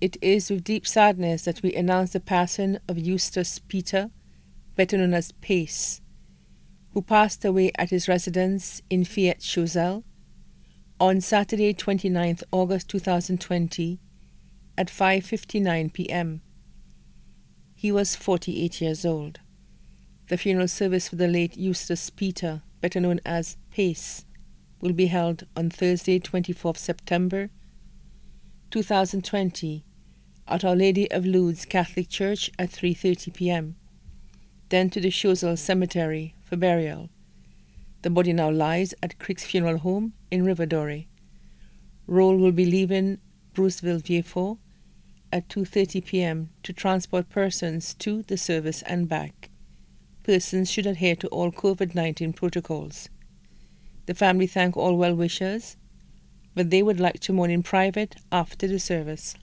It is with deep sadness that we announce the passing of Eustace Peter, better known as Pace, who passed away at his residence in Fayette Choiseul on Saturday 29th August 2020 at 5:59 p.m. He was 48 years old. The funeral service for the late Eustace Peter, better known as Pace, will be held on Thursday 24th September 2020 at Our Lady of Lourdes Catholic Church at 3:30 p.m. Then to the Choiseul Cemetery for burial. The body now lies at Crick's Funeral Home in River Dorée. Roll will be leaving Bruceville Vieux at 2:30 p.m. to transport persons to the service and back. Persons should adhere to all COVID-19 protocols. The family thank all well wishers, but they would like to mourn in private after the service.